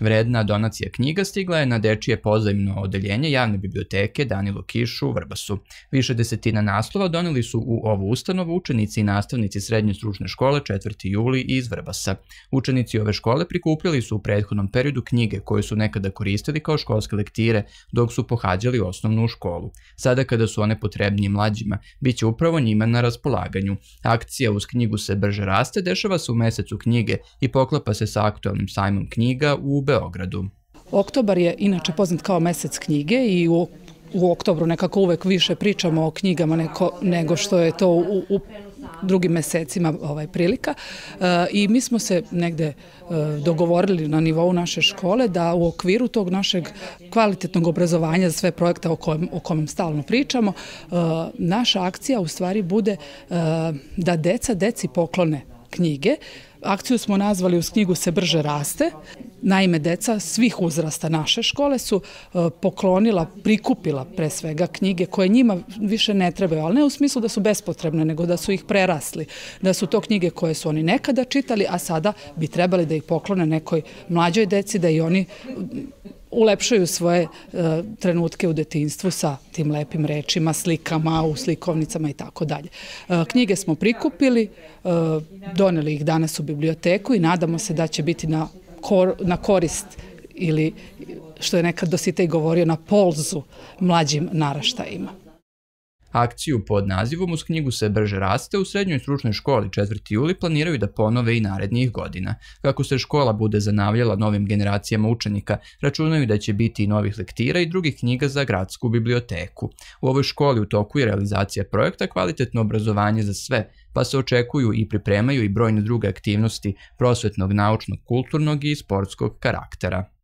Vredna donacija knjiga stigla je na dečije pozajmno odeljenje javne biblioteke Danilo Kišu u Vrbasu. Više desetina naslova doneli su u ovu ustanovu učenici i nastavnici srednje stručne škole 4. juli iz Vrbasa. Učenici ove škole prikupljali su u prethodnom periodu knjige koje su nekada koristili kao školske lektire dok su pohađali osnovnu školu. Sada kada su one potrebnije mlađima, bit će upravo njima na raspolaganju. Akcija uz knjigu se brže raste dešava se u mesecu knjige i poklapa se sa aktualnim sajmom knjiga u Beogradu. Oktobar je inače poznat kao mesec knjige i u u oktobru nekako uvek više pričamo o knjigama neko, nego što je to u, u drugim mesecima ovaj prilika e, i mi smo se negde e, dogovorili na nivou naše škole da u okviru tog našeg kvalitetnog obrazovanja za sve projekte o kojem, o kojem stalno pričamo, e, naša akcija u stvari bude da deca deci poklone knjige. Akciju smo nazvali uz knjigu se brže raste. Naime, deca svih uzrasta naše škole su e, poklonila, prikupila pre svega knjige koje njima više ne trebaju, ali ne u smislu da su bespotrebne, nego da su ih prerasli, da su to knjige koje su oni nekada čitali, a sada bi trebali da ih poklone nekoj mlađoj deci, da i oni ulepšaju svoje uh, trenutke u detinstvu sa tim lepim rečima, slikama, u slikovnicama i tako dalje. Uh, knjige smo prikupili, doneli ih danas u biblioteku i nadamo se da će biti na, kor, na korist ili što je nekad Dositej govorio, na polzu mlađim naraštajima. Akciju pod nazivom Uz knjigu se brže raste u srednjoj stručnoj školi 4. juli planiraju da ponove i narednih godina. Kako se škola bude zanavljala novim generacijama učenika, računaju da će biti i novih lektira i drugih knjiga za gradsku biblioteku. U ovoj školi u toku je realizacija projekta kvalitetno obrazovanje za sve, pa se očekuju i pripremaju i brojne druge aktivnosti prosvetnog, naučnog, kulturnog i sportskog karaktera.